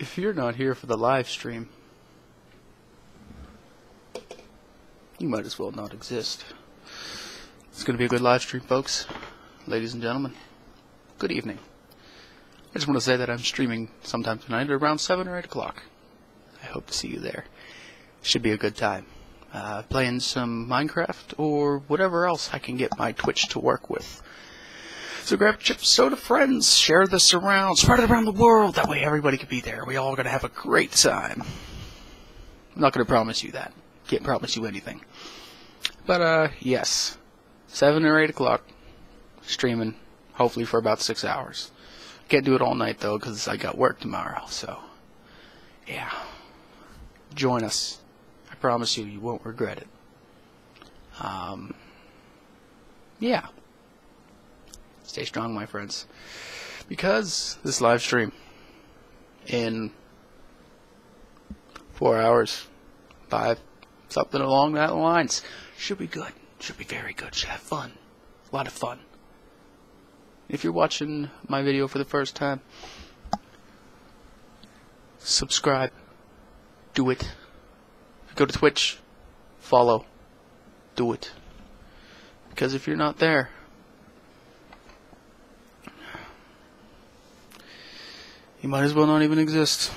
if you're not here for the live stream, you might as well not exist. It's going to be a good live stream, folks. Ladies and gentlemen, good evening. I just want to say that I'm streaming sometime tonight at around 7 or 8 o'clock. I hope to see you there. Should be a good time. Uh, playing some Minecraft or whatever else I can get my Twitch to work with. So grab chips, soda, friends, share this around, spread it around the world. That way everybody can be there. We all gonna have a great time. I'm not gonna promise you that. Can't promise you anything. But uh, yes, seven or eight o'clock, streaming. Hopefully for about six hours. Can't do it all night though, cause I got work tomorrow. So, yeah, join us. I promise you, you won't regret it. Um, yeah. Stay strong, my friends. Because this live stream in four hours, five, something along that lines, should be good. Should be very good. Should have fun. A lot of fun. If you're watching my video for the first time, subscribe. Do it. Go to Twitch. Follow. Do it. Because if you're not there, you might as well not even exist.